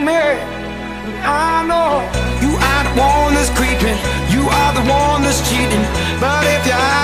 me. I know you are the one that's creeping, you are the one that's cheating. But if you're